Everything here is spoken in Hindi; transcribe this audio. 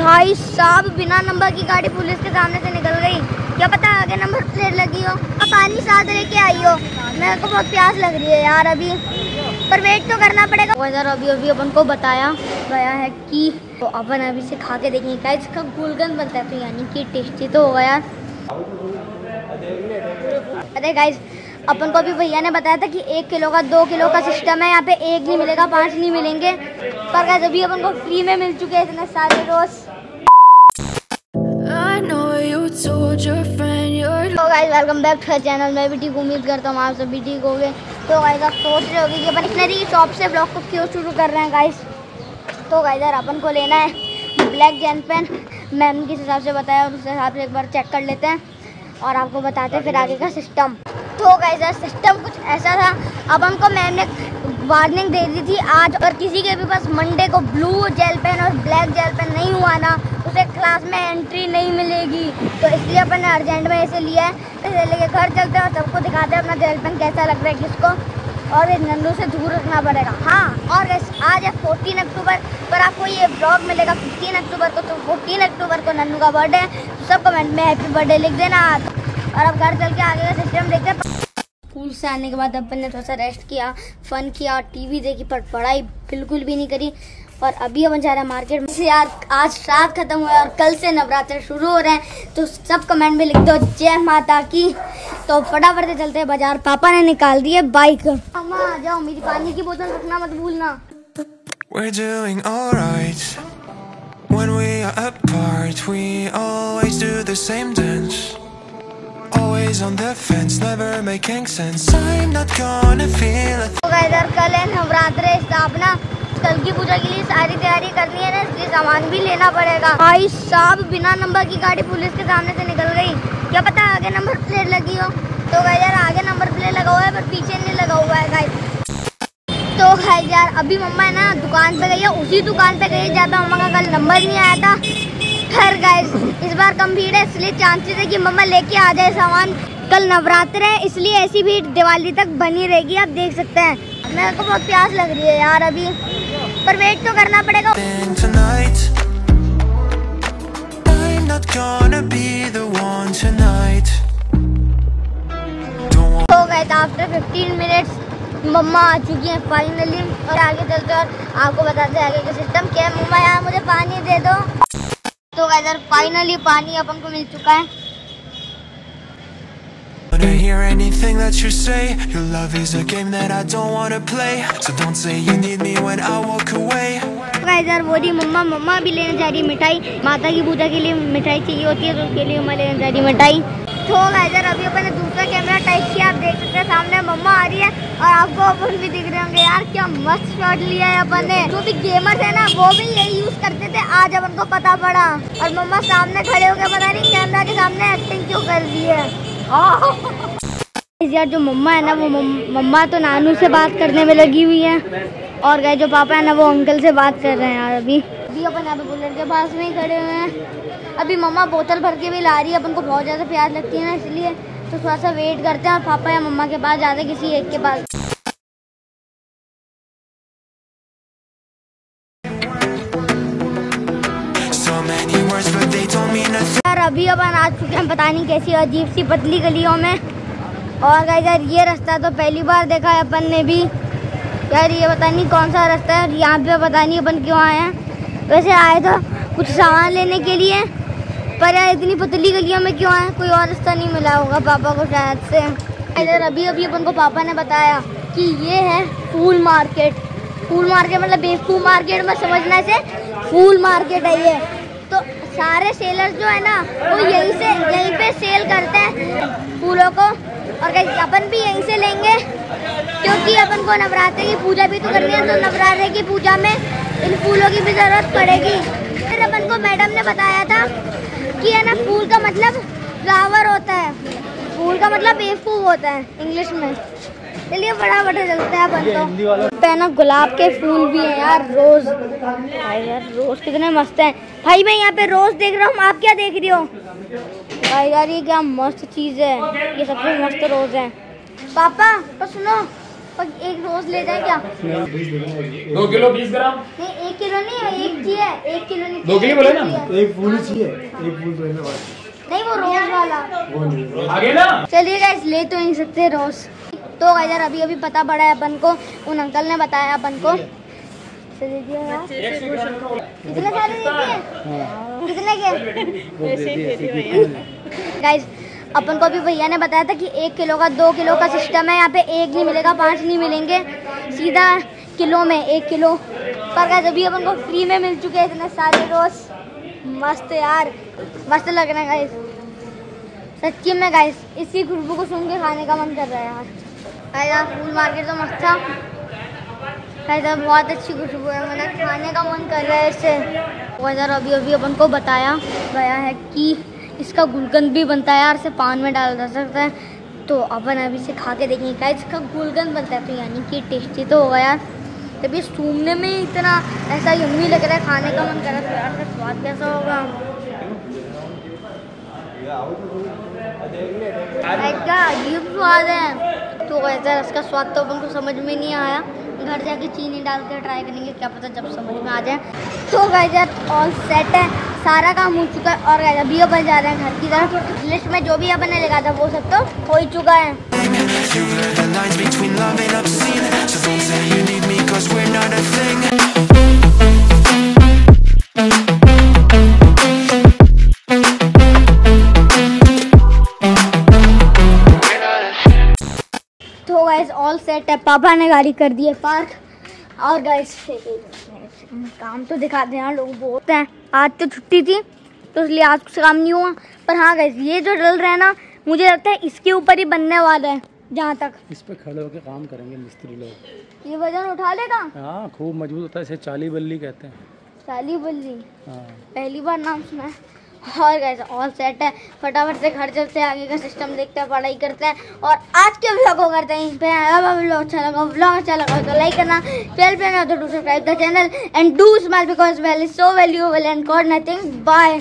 भाई साहब बिना नंबर की गाड़ी पुलिस के सामने से निकल गई। क्या पता आगे नंबर प्लेट लगी हो। अब पानी साथ लेके आई हो। मेरे को बहुत प्यास लग रही है यार अभी। पर वेट तो करना पड़ेगा। वो यार अभी अभी अपन को बताया, गया है कि तो अपन अभी से खा के देखेंगे। गाइस इसका गुलगन बनता है तो यानी कि टेस्टी तो होगा यार। अरे गाइस अपन को अभी भैया ने बताया था कि एक किलो का दो किलो का सिस्टम है यहाँ पे एक नहीं मिलेगा पाँच नहीं मिलेंगे। पर गाइस अभी अपन को फ्री में मिल चुके हैं इतने सारे रोज। तो guys welcome back to channel मैं भी ठीक उम्मीद करता हूँ आप सभी ठीक हो गए तो गाइस आप सोच रहे होगे कि अपन डिक्शनरी शॉप से ब्लॉग को क्यों शुरू कर रहे हैं गाइस तो गाइस यार अपन को लेना है ब्लैक जेन पेन मैम किस हिसाब से बताया और उस हिसाब से एक बार चेक कर लेते हैं और आपको बताते हैं फिर आगे का सिस्टम गाइस यार सिस्टम कुछ ऐसा था। अब हमको मैम ने वार्निंग दे दी थी आज। और किसी के भी पास मंडे को ब्लू जेल पेन और ब्लैक जेल पेन नहीं हुआ ना, उसे क्लास में एंट्री नहीं मिलेगी। तो इसलिए अपन ने अर्जेंट में इसे लिया है। इसे लेके घर चलते हैं और सबको दिखाते हैं अपना जेल पेन कैसा लग रहा है किसको। और इस नंदू से दूर रखना पड़ेगा। हाँ और आज है फोर्टीन अक्टूबर। पर आपको ये ब्लॉग मिलेगा फिफ्टीन अक्टूबर को। तो फोर्टीन अक्टूबर को नन्नू का बर्थडे है। सब कमेंट में हैप्पी बर्थडे लिख देना। और अब घर चल के आगे का सिस्टम देखते हैं। स्कूल से आने के बाद अपन ने थोड़ा सा रेस्ट किया फन किया टीवी देखी पर पढ़ाई बिल्कुल भी नहीं करी। और अभी अपन जा रहे हैं मार्केट में यार आज रात खत्म हुआ है और कल से नवरात्र शुरू हो रहे हैं। तो सब कमेंट में लिख दो जय माता की। तो फटाफट से चलते हैं बाज़ार। पापा ने निकाल दी है बाइक अम्मा आ जाओ मेरी पानी की बोतल रखना मत भूलना। We're doing alright. When we are apart, we always do the same dance. Always on the fence, never making sense. I'm not gonna feel a तो इधर कल है नवरात्र स्थापना। कल की पूजा के लिए सारी तैयारी करनी है ना इसलिए सामान भी लेना पड़ेगा। भाई साहब बिना नंबर की गाड़ी पुलिस के सामने से निकल गई। क्या पता आगे नंबर प्लेट लगी हो? तो गाइस यार आगे नंबर प्लेट लगा हुआ है पर पीछे नहीं लगा हुआ है गाइस तो यार अभी मम्मा है ना दुकान पे गई है उसी दुकान पे गई जहाँ पे मम्मा का कल नंबर नहीं आया था। खैर गाइस इस बार कम भीड़ है इसलिए चांसेस है कि मम्मा लेके आ जाए सामान। कल नवरात्र है इसलिए ऐसी भीड़ दिवाली तक बनी रहेगी आप देख सकते हैं। मेरे को बहुत प्यास लग रही है यार अभी। पर वेट तो करना पड़ेगा। हो गए थे आफ्टर 15 मिनट्स मम्मा आ चुकी हैं फाइनली और आगे चलते और आपको बताते हैं आगे का सिस्टम क्या है मम्मा यार मुझे पानी दे दो। तो वेदर फाइनली पानी अपन को मिल चुका है to hear anything that you say. Your love is a game that I don't wanna play. So don't say you need me when I walk away. guys इधर वो रही मम्मा मम्मा भी लेने जा रही है मिठाई माता की पूजा के लिए मिठाई चाहिए होती है तो उसके लिए मम्मा लेने जा रही मिठाई तो इधर अभी अपन ने दूसरा कैमरा टाइप किया आप देख सकते हैं सामने मम्मा आ रही है और आपको अपन भी दिख रहे होंगे। यार क्या मस्त शॉट लिया है अपन ने। जो भी गेमर्स है ना वो भी यही यूज़ करते थे। आज अपन को पता पड़ा। और मम्मा सामने खड़े होकर पता नहीं कैमरा के सामने एक्टिंग क्यों कर दी है। यार जो मम्मा है ना वो मम्मा तो नानू से बात करने में लगी हुई है। और गए जो पापा है ना वो अंकल से बात कर रहे हैं यार अभी। अभी अपन यहाँ पे बुलेट के पास में ही खड़े हुए हैं। अभी मम्मा बोतल भर के भी ला रही है अपन को बहुत ज़्यादा प्यास लगती है ना इसलिए तो थोड़ा सा वेट करते हैं और पापा या मम्मा के पास जाते हैं किसी एक के पास. यार अभी अपन आ चुके हैं पता नहीं कैसी अजीब सी पतली गलियों में। और यार ये रास्ता तो पहली बार देखा है अपन ने भी। यार, ये पता नहीं कौन सा रास्ता है, यहाँ पे पता नहीं अपन क्यों आए हैं। वैसे आए तो कुछ सामान लेने के लिए, पर यार, इतनी पतली गलियों में क्यों आए? कोई और रास्ता नहीं मिला होगा पापा को शायद से। इधर अभी अभी अपन को पापा ने बताया कि ये है फूल मार्केट। फूल मार्केट मतलब बेवकूफ़ मार्केट, में समझना से फूल मार्केट है ये। तो सारे सेलर जो है ना, वो यहीं से, यहीं पे सेल करते हैं फूलों को। और अपन भी यहीं से लेंगे। क्योंकि अपन को नवरात्रि की पूजा भी तो करनी है तो नवरात्रि की पूजा में इन फूलों की भी ज़रूरत पड़ेगी। फिर अपन को मैडम ने बताया था कि है ना, फूल का मतलब फ्लावर होता है। फूल का मतलब बेवकूफ़ होता है, इंग्लिश में। चलिए फटाफट चलते हैं अपन तो। ना गुलाब के फूल भी हैं यार, रोज। भाई यार, रोज कितने मस्त हैं। भाई, मैं यहाँ पे रोज देख रहा हूँ, आप क्या देख रही हो? भाई यार, ये क्या मस्त चीज़ है। ये सबसे मस्त रोज है। पापा तो सुनो पर एक रोज ले जाए क्या? दो किलो बीस ग्राम। नहीं एक किलो नहीं एक चाहिए एक किलो नहीं दो किलो बोले ना? एक फूल ही चाहिए एक फूल तो है ना नहीं वो रोज वाला। आगे ना? चलिए गाइस ले तो नहीं सकते रोज। तो इधर अभी अभी पता पड़ा है अपन को उन अंकल ने बताया अपन को। तो कितने सारे हाँ। कितने के? गाइस अपन को भी भैया ने बताया था कि एक किलो का दो किलो का सिस्टम है, यहाँ पे एक नहीं मिलेगा, पाँच नहीं मिलेंगे। सीधा किलो में एक किलो। पर गाइस अभी अपन को फ्री में मिल चुके हैं इतने सारे रोज। मस्त यार। मस्त लग रहे हैं गाइस सच्ची में गाइस इसी खुशबू को सुन के खाने का मन कर रहा है यार। यार फूल मार्केट तो मस्त था। गाइस बहुत अच्छी खुशबू है। मैंने खाने का मन कर रहा है इससे। और यार अभी अभी अपन को बताया, गया है कि इसका गुलकंद भी बनता है यार, इसे पान में डाला जा सकता है। तो अपन अभी से खा के देखेंगे। क्या इसका गुलकंद बनता है तो यानी कि टेस्टी तो होगा यार। जब ये सूंघने में इतना ऐसा यम्मी लग रहा है, खाने का मन कर रहा है तो यार इसका स्वाद कैसा होगा? का स्वाद है। तो वैसा इसका स्वाद तो अपन को समझ में नहीं आया। घर जाके चीनी डाल कर ट्राई करेंगे, क्या पता जब समझ में आ जाए। तो वैसे ऑल सेट है। सारा काम हो चुका है और गैजर भी अपन जा रहे हैं घर की तरफ़ लिस्ट में जो भी अपन ने लिखा था, वो सब तो हो ही चुका है। तो गैस ऑल सेट है। पापा ने गाड़ी कर दी है पार्क और गैस काम तो दिखाते हैं लोग बहुत हैं। आज तो छुट्टी थी तो इसलिए आज कुछ काम नहीं हुआ। पर हाँ गैस ये जो डल रहा है ना मुझे लगता है इसके ऊपर ही बनने वाला है जहाँ तक। इस पे खड़े होकर काम करेंगे मिस्त्री लोग। ये वज़न उठा लेगा? हाँ खूब मज़बूत होता है इसे चाली बल्ली कहते हैं। चाली बल्ली हाँ। पहली बार नाम सुना है। और गैस ऑल सेट है। फटाफट से घर चलते हैं, आगे का सिस्टम देखते हैं, पढ़ाई करते हैं। और आज के ब्लॉग को करते हैं, इस पे अब ब्लॉग अच्छा लगा ब्लॉग अच्छा लगा तो लाइक करना। चैनल पे ना तो do subscribe the channel and do smile because well is so valuable and God nothing bye